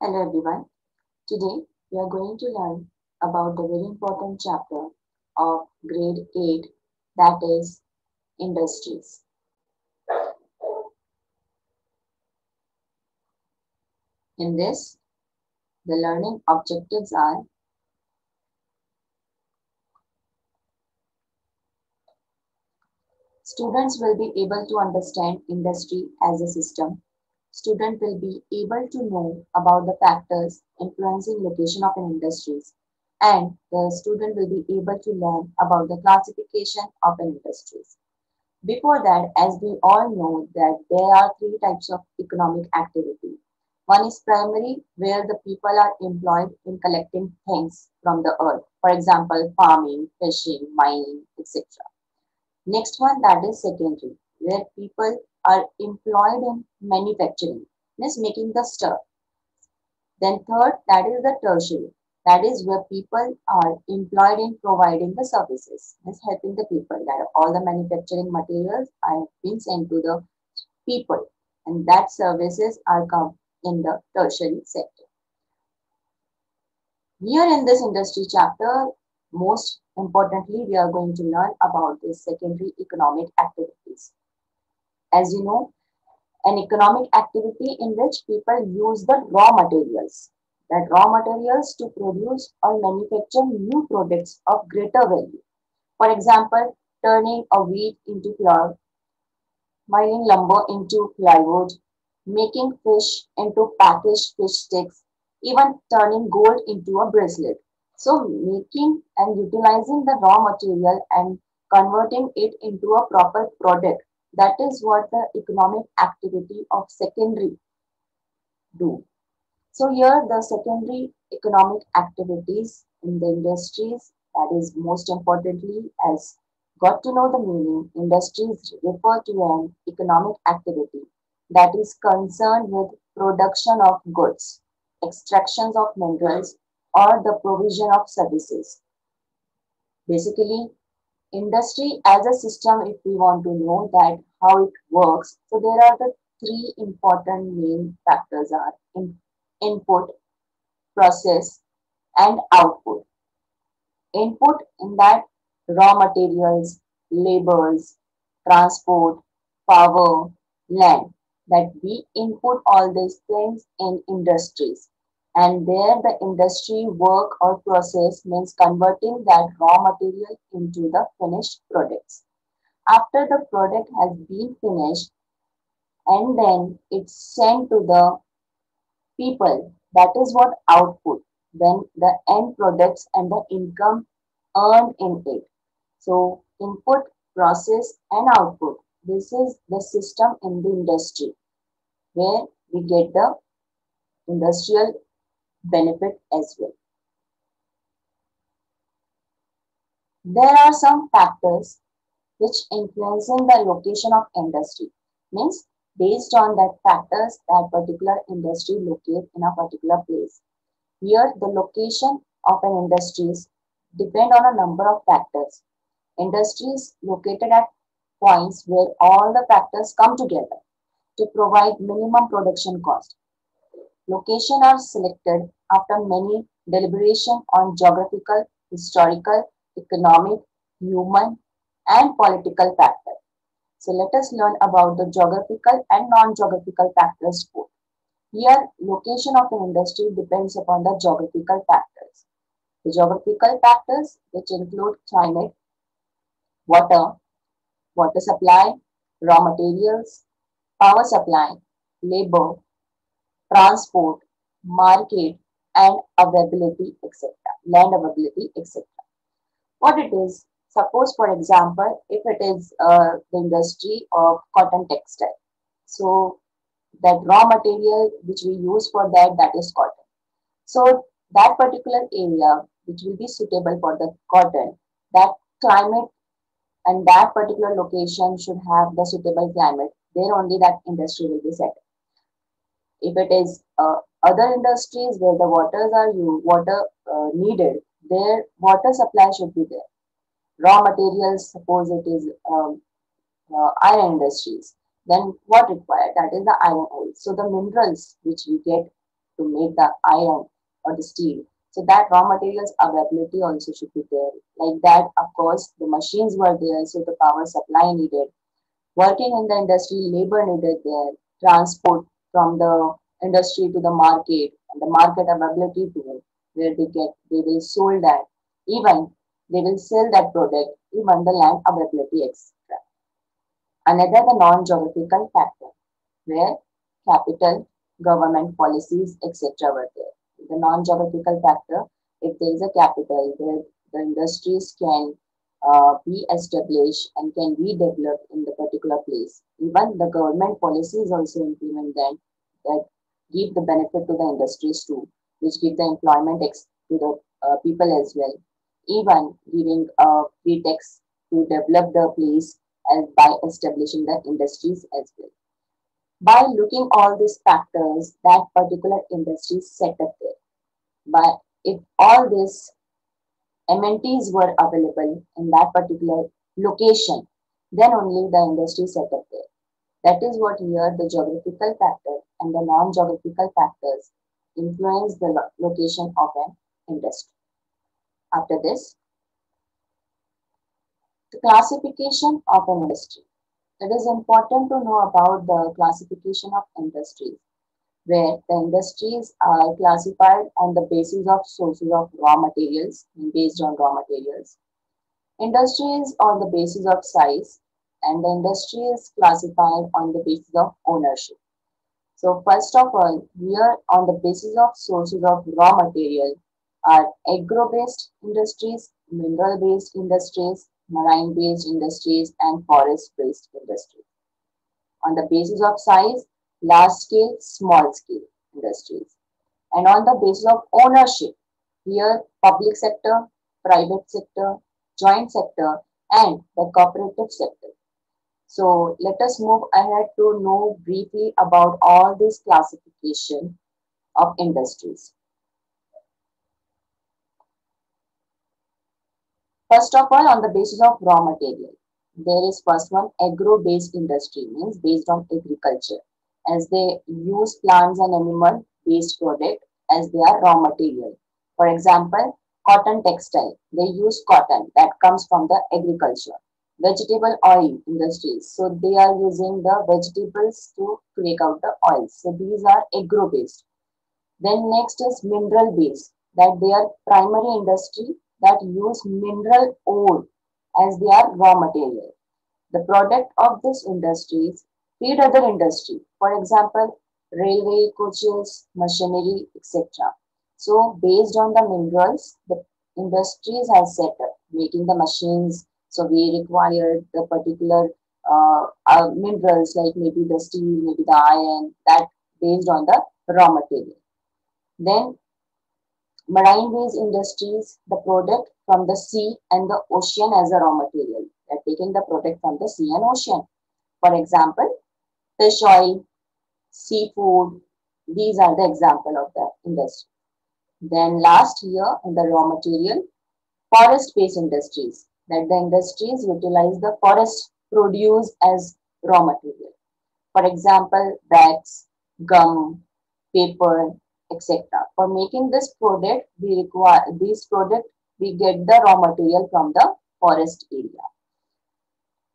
Hello everyone. Today we are going to learn about the very important chapter of grade 8 that is industries. In this, the learning objectives are Students will be able to understand industry as a system. Student will be able to know about the factors influencing location of an industries and the student will be able to learn about the classification of an industries. Before that, as we all know that there are three types of economic activity. One is primary, where the people are employed in collecting things from the earth. For example, farming, fishing, mining, etc. Next one that is secondary, where people are employed in manufacturing, means making the stuff. Then third, that is the tertiary, that is where people are employed in providing the services, means helping the people. That all the manufacturing materials are being sent to the people, and that services are come in the tertiary sector. Here in this industry chapter, most importantly, we are going to learn about the secondary economic activities. As you know, an economic activity in which people use the raw materials, that raw materials to produce or manufacture new products of greater value. For example, turning a wheat into flour, mining lumber into plywood, making fish into packaged fish sticks, even turning gold into a bracelet. So making and utilizing the raw material and converting it into a proper product, that is what the economic activity of secondary do. So here the secondary economic activities in the industries, that is most importantly as got to know the meaning, industries refer to an economic activity that is concerned with production of goods, extractions of minerals, or the provision of services. Basically, industry as a system, if we want to know that how it works, so there are the three important main factors are in, input, process, and output. Input in that raw materials, labors, transport, power, land, that we input all these things in industries and there the industry work or process means converting that raw material into the finished products. After the product has been finished and then it's sent to the people, that is what output, then the end products and the income earned in it. So input, process and output. This is the system in the industry where we get the industrial benefit as well. There are some factors which influencing the location of industry. Means based on that factors that particular industry locate in a particular place. Here the location of an industries depend on a number of factors. Industries located at points where all the factors come together to provide minimum production cost Location are selected after many deliberation on geographical, historical, economic, human, and political factors. So let us learn about the geographical and non-geographical factors both. Here, location of an industry depends upon the geographical factors. The geographical factors, which include climate, water, water supply, raw materials, power supply, labor, transport, market, and availability, etc. Land availability, etc. What it is, suppose for example, if it is uh, the industry of cotton textile. So that raw material which we use for that, that is cotton. So that particular area which will be suitable for the cotton, that climate and that particular location should have the suitable climate. There only that industry will be set. If it is uh, other industries where the waters are you water uh, needed, their water supply should be there. Raw materials, suppose it is um, uh, iron industries, then what required? That is the iron ore. So the minerals which we get to make the iron or the steel. So that raw materials availability also should be there. Like that, of course, the machines were there, so the power supply needed. Working in the industry, labor needed there. Transport from the industry to the market and the market availability to where they get, they will sold that. Even they will sell that product, the land availability, etc. Another, the non-geographical factor, where capital, government policies, etc. were there. The non-geographical factor, if there is a capital, where the industries can uh, be established and can be developed in the particular place. Even the government policies also implement that, that give the benefit to the industries too, which give the employment to the uh, people as well. Even giving a pretext to develop the place and by establishing the industries as well. By looking all these factors, that particular industry set up there. But if all these amenities were available in that particular location, then only the industry set up there. That is what here the geographical factor and the non-geographical factors influence the lo location of an industry. After this, the classification of industry. It is important to know about the classification of industries, where the industries are classified on the basis of sources of raw materials, based on raw materials. Industries on the basis of size, and the industry is classified on the basis of ownership. So first of all, here on the basis of sources of raw material are agro-based industries, mineral-based industries, marine-based industries, and forest-based industries. On the basis of size, large-scale, small-scale industries. And on the basis of ownership, here public sector, private sector, joint sector, and the cooperative sector. So let us move ahead to know briefly about all this classification of industries. First of all, on the basis of raw material, there is first one agro-based industry, means based on agriculture, as they use plants and animal-based product as their raw material. For example, cotton textile, they use cotton that comes from the agriculture. Vegetable oil industries, so they are using the vegetables to make out the oils. So these are agro-based. Then next is mineral-based, that they are primary industry that use mineral ore as their raw material. The product of this industries feed other industry. For example, railway, coaches, machinery, etc. So based on the minerals, the industries have set up making the machines. So we require the particular uh, uh, minerals like maybe the steel, maybe the iron, that based on the raw material. Then Marine-based industries, the product from the sea and the ocean as a raw material. They're taking the product from the sea and ocean. For example, fish oil, seafood, these are the example of the industry. Then last year in the raw material, forest-based industries, that the industries utilize the forest produce as raw material. For example, wax, gum, paper, etc. For making this product, we require this product, we get the raw material from the forest area.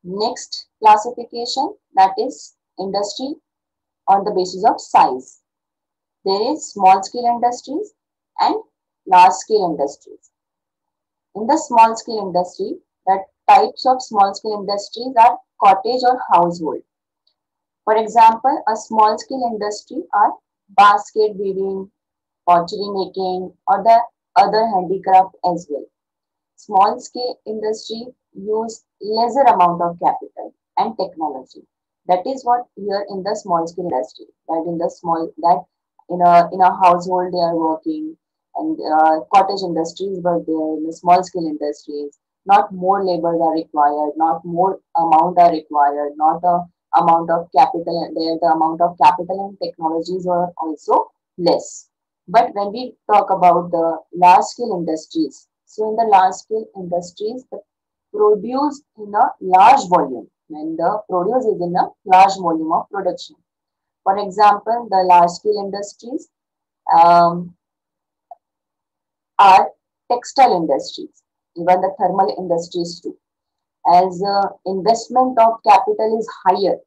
Next classification that is industry on the basis of size. There is small scale industries and large scale industries. In the small scale industry, the types of small scale industries are cottage or household. For example, a small scale industry are basket weaving, pottery making, or the other handicraft as well. Small scale industry use lesser amount of capital and technology. That is what here in the small scale industry, that in the small, that in a, in a household they are working and uh, cottage industries were there in the small scale industries. Not more labor are required, not more amount are required, not a amount of capital there the amount of capital and technologies are also less. But when we talk about the large scale industries so in the large scale industries the produce in a large volume when the produce is in a large volume of production. For example the large scale industries um, are textile industries, even the thermal industries too. As uh, investment of capital is higher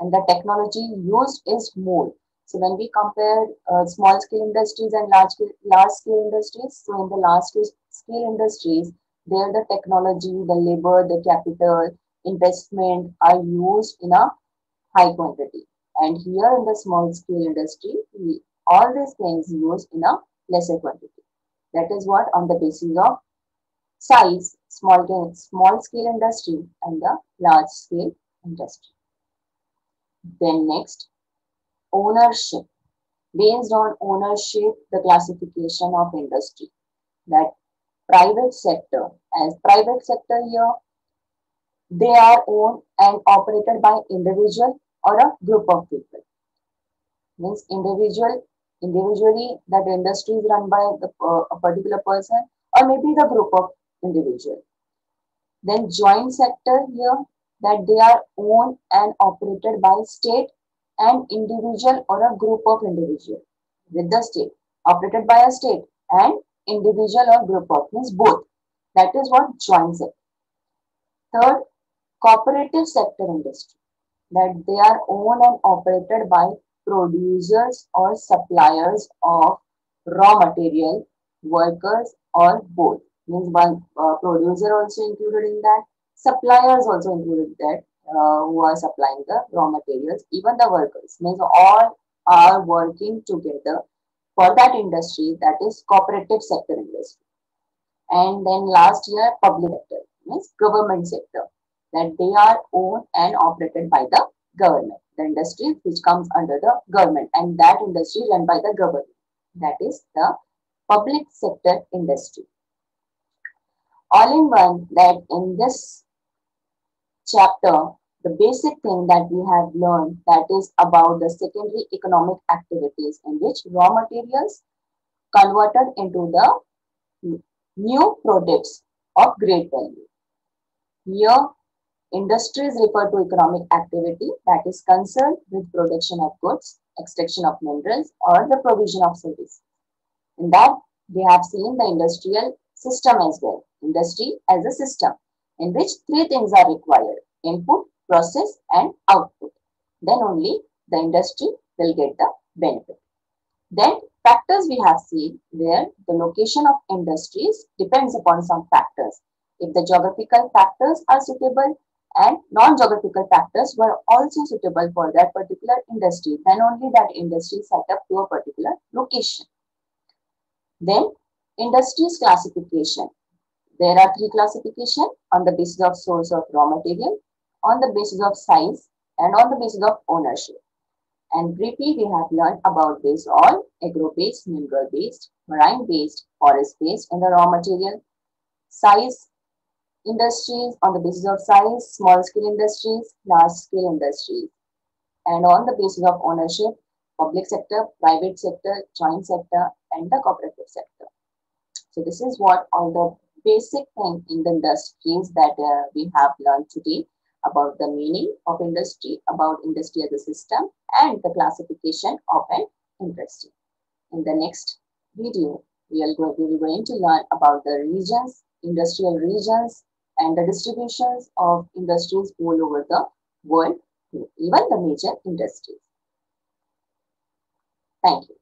and the technology used is more. So when we compare uh, small scale industries and large scale, large scale industries, so in the large scale industries, there the technology, the labor, the capital, investment are used in a high quantity. And here in the small scale industry, we, all these things used in a lesser quantity. That is what on the basis of size, small, small scale industry and the large scale industry. Then next, ownership. Based on ownership, the classification of industry. That private sector, as private sector here, they are owned and operated by individual or a group of people. Means individual, individually that industry is run by the, uh, a particular person or maybe the group of individual. Then joint sector here that they are owned and operated by state and individual or a group of individual with the state operated by a state and individual or group of means both. That is what joint sector. Third cooperative sector industry that they are owned and operated by producers or suppliers of raw material workers or both means one uh, producer also included in that suppliers also included that uh, who are supplying the raw materials, even the workers. Means all are working together for that industry that is cooperative sector industry. And then last year, public sector means government sector that they are owned and operated by the government. The industry which comes under the government and that industry run by the government. That is the public sector industry. All in one that in this chapter the basic thing that we have learned that is about the secondary economic activities in which raw materials converted into the new products of great value. Here, industries refer to economic activity that is concerned with production of goods, extraction of minerals, or the provision of services. In that, we have seen the industrial system as well. Industry as a system in which three things are required. Input, process and output. Then only the industry will get the benefit. Then factors we have seen where the location of industries depends upon some factors. If the geographical factors are suitable and non-geographical factors were also suitable for that particular industry, then only that industry set up to a particular location. Then industries classification. There are three classification on the basis of source of raw material, on the basis of size and on the basis of ownership. And briefly, we have learned about this all agro-based, mineral-based, marine-based, forest-based and the raw material. Size industries on the basis of size, small-scale industries, large-scale industries. And on the basis of ownership, public sector, private sector, joint sector, and the cooperative sector. So this is what all the basic thing in the industries that uh, we have learned today about the meaning of industry, about industry as a system, and the classification of an industry. In the next video, we are going, we are going to learn about the regions, industrial regions, and the distributions of industries all over the world, even the major industries. Thank you.